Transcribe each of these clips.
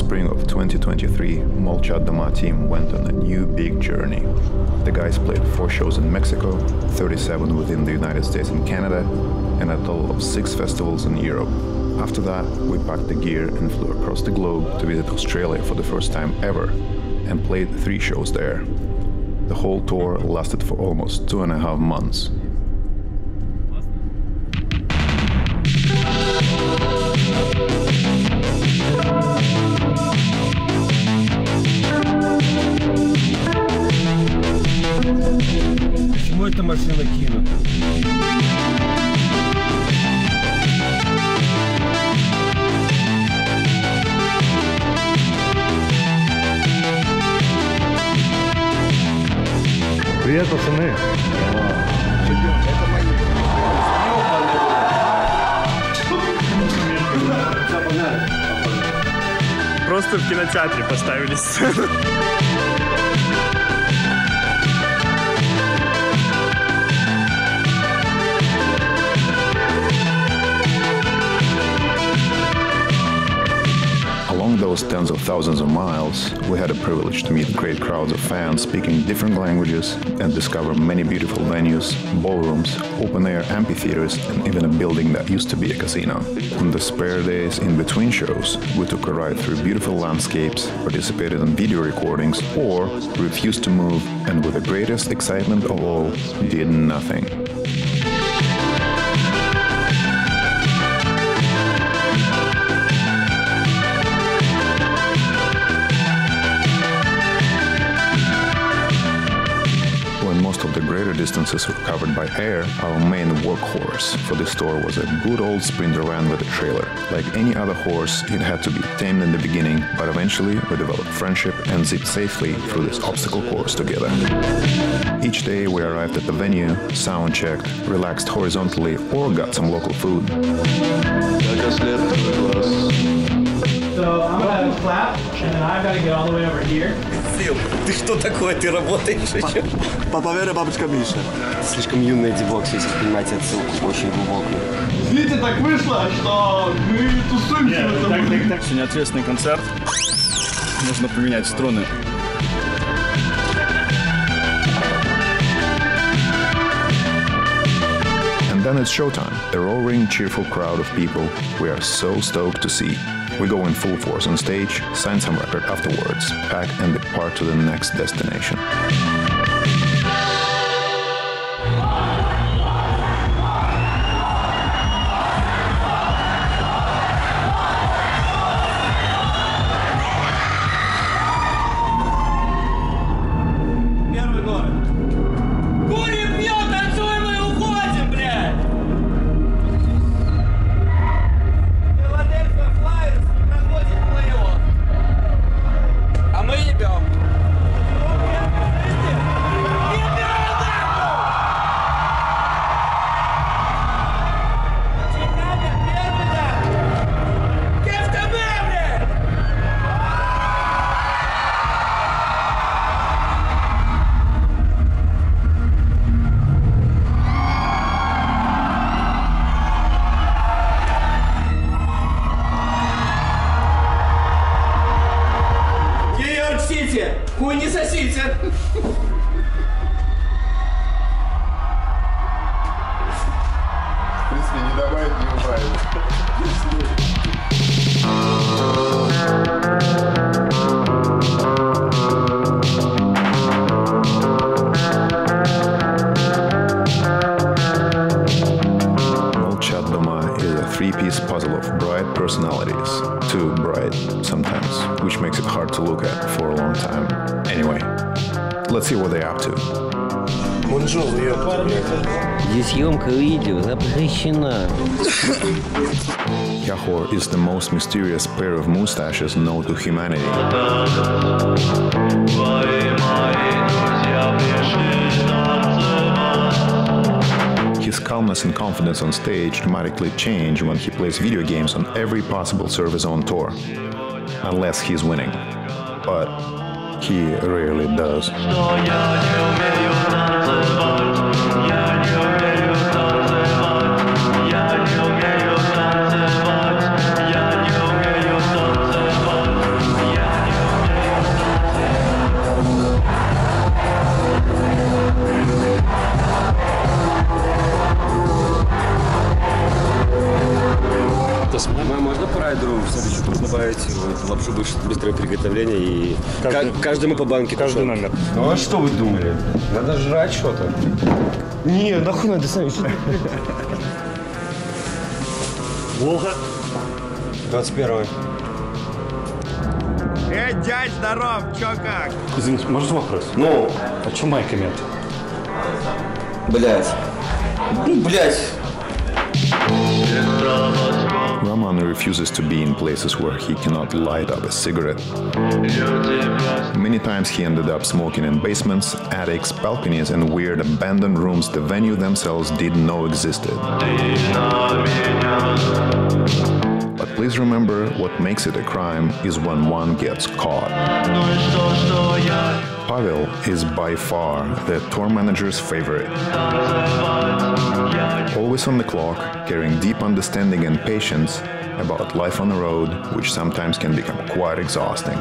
2023, Molchat Doma team went on a new big journey. The guys played four shows in Mexico, 37 within the United States and Canada, and a total of six festivals in Europe. After that, we packed the gear and flew across the globe to visit Australia for the first time ever, and played three shows there. The whole tour lasted for almost two and a half months. Машина кинута? Привет, пацаны. Просто в кинотеатре поставили сцену. Tens of thousands of miles, we had the privilege to meet great crowds of fans speaking different languages and discover many beautiful venues, ballrooms, open air amphitheaters, and even a building that used to be a casino. On the spare days in between shows, we took a ride through beautiful landscapes, participated in video recordings, or refused to move and, with the greatest excitement of all, did nothing. Most of the greater distances were covered by air, our main workhorse for this tour was a good old Sprinter van with a trailer. Like any other horse, it had to be tamed in the beginning, but eventually we developed friendship and zipped safely through this obstacle course together. Each day we arrived at the venue, sound checked, relaxed horizontally, or got some local food. So I'm gonna clap, and then I've got to get all the way over here. Ты что такое? Ты работаешь еще? Папа Вера, бабушка Миша. Слишком юный Дибокс, если понимаете отсылку, очень глубокую. Видите, так вышло, что мы тусуемся в этом. Очень ответственный концерт. Нужно поменять струны. And then it's showtime. A roaring, cheerful crowd of people we are so stoked to see. We go in full force on stage, sign some record afterwards, pack and depart to the next destination. up to. Yahor is the most mysterious pair of mustaches known to humanity. His calmness and confidence on stage dramatically change when he plays video games on every possible service on tour, unless he's winning. But He really does. Что а я не. Можно прайдеру в следующий добавить лапшу быстрое приготовление и Каждый- ка- каждому по банке. Каждый номер. Ну а что вы думали? Надо жрать что-то. Не, нахуй надо сами. Волга. 21 Эй, дядь, здоров, чё как? Извините, может вопрос? Ну, А что майка мят? блядь. Ну, блядь. Roman refuses to be in places where he cannot light up a cigarette. Many times he ended up smoking in basements, attics, balconies, and weird abandoned rooms the venue themselves didn't know existed. But please remember what makes it a crime is when one gets caught. Pavel is by far the tour manager's favorite. Always on the clock, carrying deep understanding and patience about life on the road, which sometimes can become quite exhausting.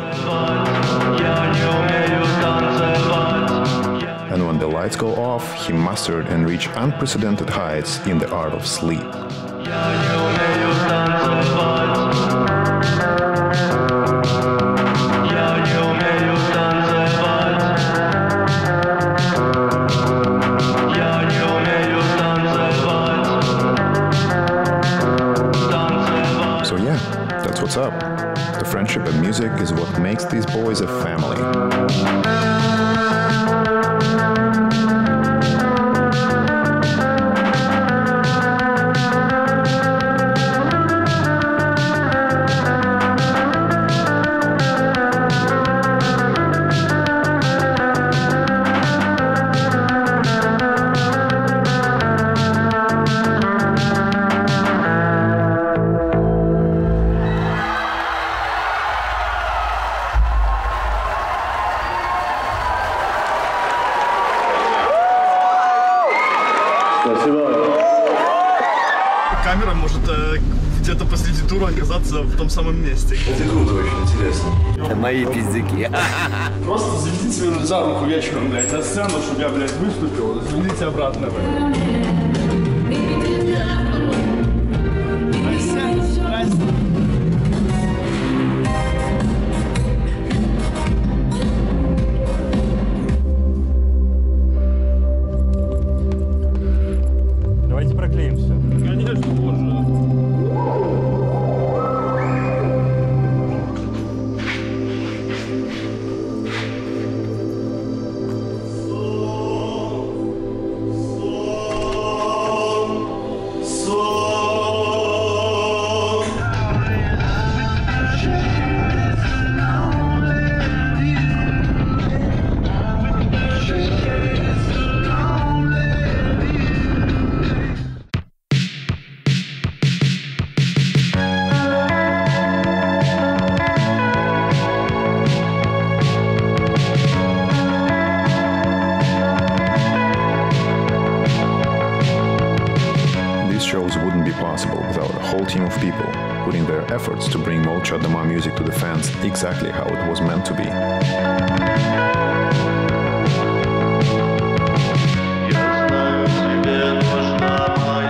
And when the lights go off, he mastered and reached unprecedented heights in the art of sleep. So Камера может э, где-то посреди тура оказаться в том самом месте. Это круто, очень интересно. Это мои пиздюки. Просто заведите меня за руку вечером, блядь, на сцену, чтобы я, блядь, выступил. Заведите обратно, блядь. Music to the fans exactly how it was meant to be.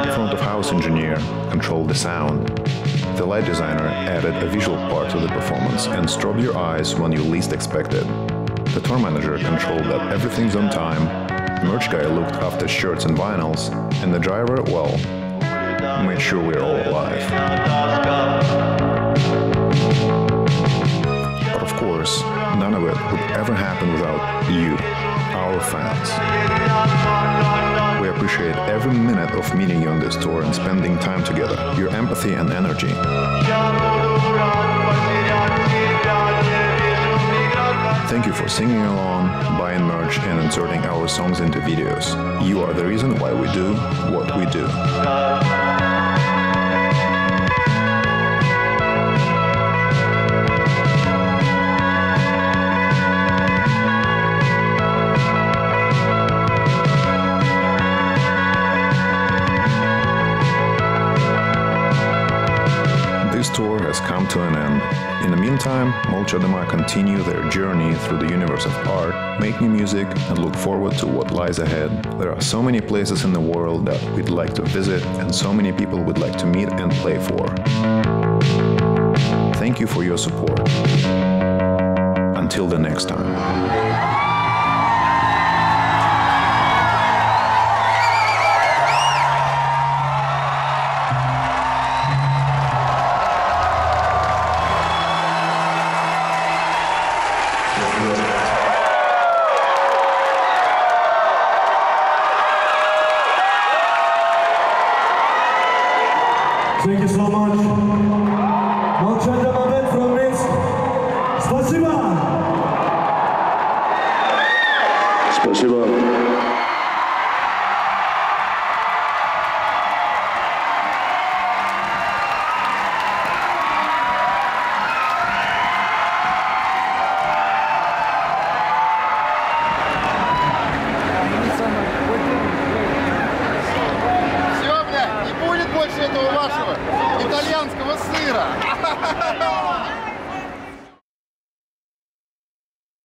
The front of house engineer controlled the sound. The light designer added a visual part to the performance and strobed your eyes when you least expected. The tour manager controlled that everything's on time. the Merch guy looked after shirts and vinyls, and the driver, well, made sure we're all alive. Course, none of it would ever happen without you, our fans. We appreciate every minute of meeting you on this tour and spending time together, your empathy and energy. Thank you for singing along, buying merch, and inserting our songs into videos. You are the reason why we do what we do. To an end. In the meantime, Molchat Doma continue their journey through the universe of art, make new music, and look forward to what lies ahead. There are so many places in the world that we'd like to visit, and so many people we'd like to meet and play for. Thank you for your support. Until the next time.